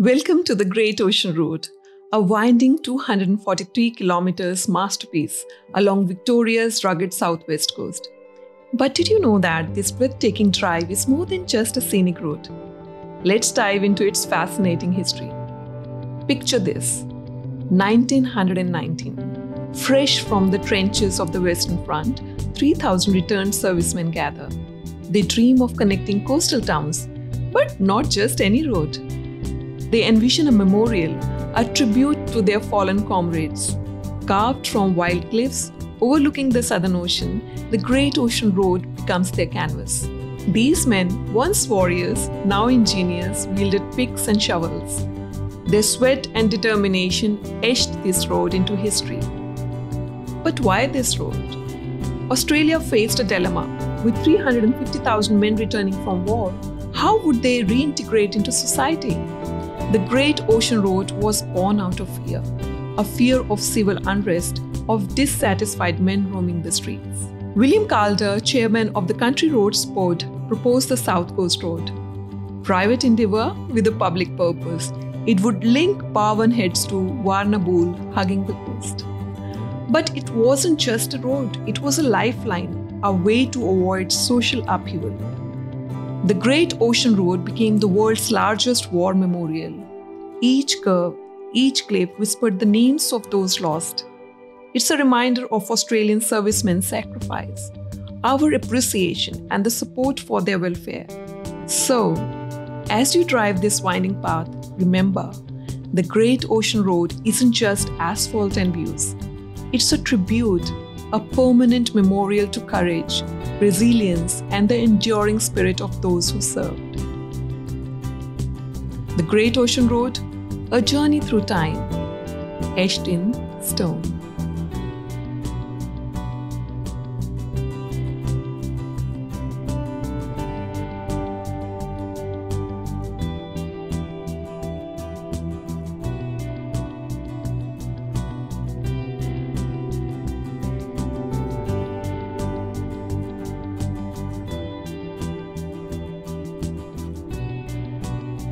Welcome to the Great Ocean Road, a winding 243 kilometers masterpiece along Victoria's rugged southwest coast. But did you know that this breathtaking drive is more than just a scenic route? Let's dive into its fascinating history. Picture this 1919. Fresh from the trenches of the Western Front, 3,000 returned servicemen gather. They dream of connecting coastal towns, but not just any road. They envision a memorial, a tribute to their fallen comrades. Carved from wild cliffs overlooking the Southern Ocean, the Great Ocean Road becomes their canvas. These men, once warriors, now engineers, wielded picks and shovels. Their sweat and determination etched this road into history. But why this road? Australia faced a dilemma. With 350,000 men returning from war, how would they reintegrate into society? The Great Ocean Road was born out of fear a fear of civil unrest, of dissatisfied men roaming the streets. William Calder, chairman of the Country Roads Board, proposed the South Coast Road. Private endeavour with a public purpose, it would link Barwon Heads to Warrnambool, hugging the coast. But it wasn't just a road, it was a lifeline, a way to avoid social upheaval. The Great Ocean Road became the world's largest war memorial. Each curve, each cliff whispered the names of those lost. It's a reminder of Australian servicemen's sacrifice, our appreciation, and the support for their welfare. So, as you drive this winding path, remember the Great Ocean Road isn't just asphalt and views, it's a tribute, a permanent memorial to courage resilience, and the enduring spirit of those who served. The Great Ocean Road, a journey through time, etched in stone.